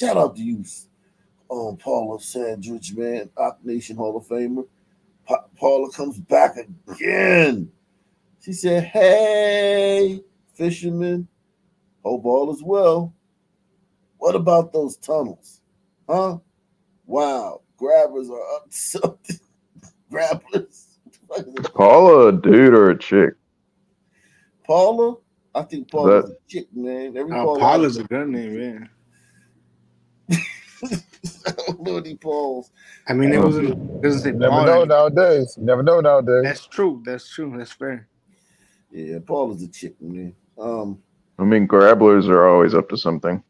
Shout out to you, um, Paula Sandridge, man, Ak Nation Hall of Famer. Pa- Paula comes back again. She said, Hey, fisherman, hope all is well. What about those tunnels? Huh? Wow, grabbers are up to something. Grapplers. What the fuck is? Paula a dude or a chick? Paula? I think Paula's That- a chick, man. Every Paula. Paula's a good name, man. Lordy Pauls. I mean, it wasn't it doesn't say never Paul. know nowadays. You never know nowadays. That's true. That's true. That's fair. Yeah, Paula's a chick, man. Um, I mean, grabblers are always up to something.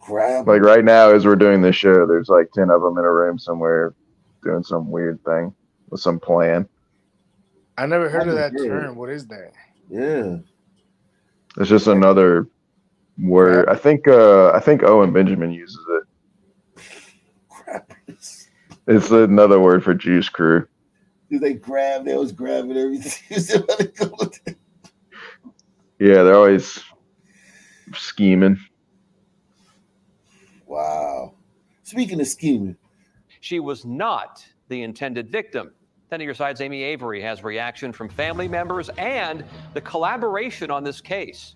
grab. Like right now, as we're doing this show, there's like 10 of them in a room somewhere doing some weird thing with some plan. I never heard of that Yeah. term. What is that? Yeah. It's just another word. I think uh I think Owen Benjamin uses it. Grabbers. It's another word for juice crew. Do they grab? They always grabbing everything. You see how they go with it? Yeah, they're always scheming. Wow. Speaking of scheming, She was not the intended victim. Then to your side's Amy Avery has reaction from family members and the collaboration on this case.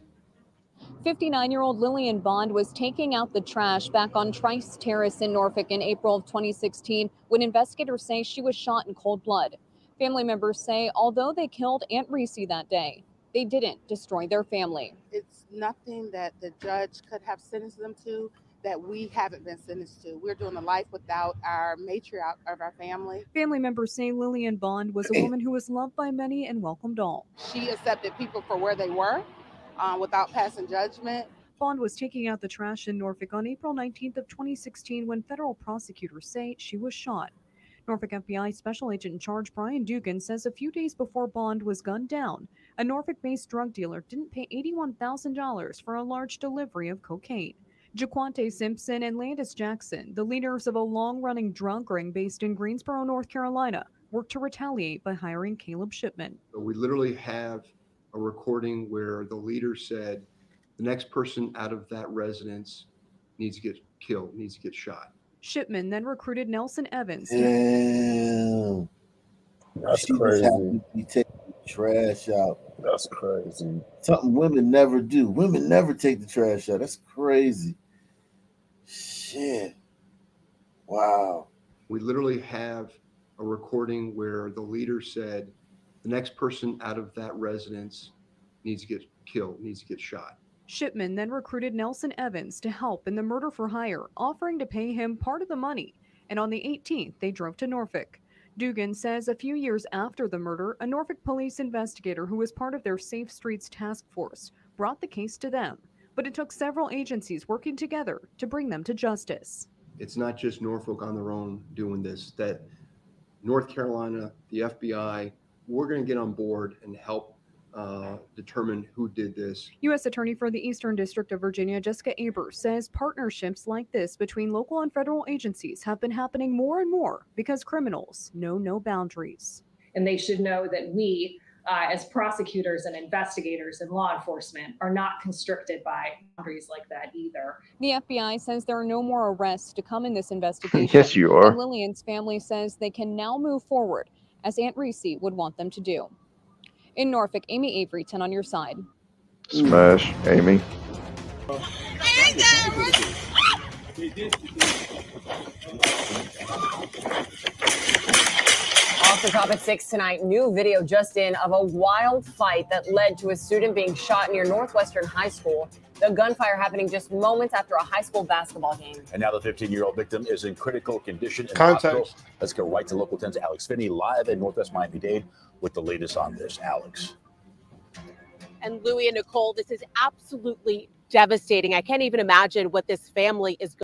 59 year old Lillian Bond was taking out the trash back on Trice Terrace in Norfolk in April of 2016 when investigators say she was shot in cold blood. Family members say although they killed Aunt Reese that day, they didn't destroy their family. it's nothing that the judge could have sentenced them to that we haven't been sentenced to. We're doing a life without our matriarch of our family. Family members say Lillian Bond was a woman who was loved by many and welcomed all. She accepted people for where they were uh, without passing judgment. Bond was taking out the trash in Norfolk on April 19th of 2016 when federal prosecutors say she was shot. Norfolk FBI Special Agent in Charge Brian Dugan says a few days before Bond was gunned down, a Norfolk-based drug dealer didn't pay $81,000 for a large delivery of cocaine. Jaquante Simpson and Landis Jackson, the leaders of a long-running drug ring based in Greensboro, North Carolina, worked to retaliate by hiring Caleb Shipman. We literally have a recording where the leader said, the next person out of that residence needs to get killed, needs to get shot. Shipman then recruited Nelson Evans to damn. That's she crazy. to be taking the trash out. That's crazy. Something women never do. Women never take the trash out. That's crazy. Shit. Wow. We literally have a recording where the leader said, the next person out of that residence needs to get killed, needs to get shot. Shipman then recruited Nelson Evans to help in the murder for hire, offering to pay him part of the money. And on the 18th, they drove to Norfolk. Dugan says a few years after the murder, a Norfolk police investigator who was part of their Safe Streets task force brought the case to them. But it took several agencies working together to bring them to justice. It's not just Norfolk on their own doing this, that North Carolina, the FBI, we're going to get on board and help uh, determine who did this. U.S. Attorney for the Eastern District of Virginia, Jessica Aber, says partnerships like this between local and federal agencies have been happening more and more because criminals know no boundaries. and they should know that we, uh, as prosecutors and investigators and law enforcement, are not constricted by boundaries like that either. The FBI says there are no more arrests to come in this investigation. yes, you And are. Lillian's family says they can now move forward, as Aunt Reese would want them to do. In Norfolk, Amy Avery, 10 on your side. Smash, Amy. Also, topic six tonight new video just in of a wild fight that led to a student being shot near Northwestern High School. The gunfire happening just moments after a high school basketball game. And now the 15 year old victim is in critical condition in the hospital. Let's go right to local 10's Alex Finnie live in Northwest Miami Dade with the latest on this. Alex. and Louie and Nicole, this is absolutely devastating. I can't even imagine what this family is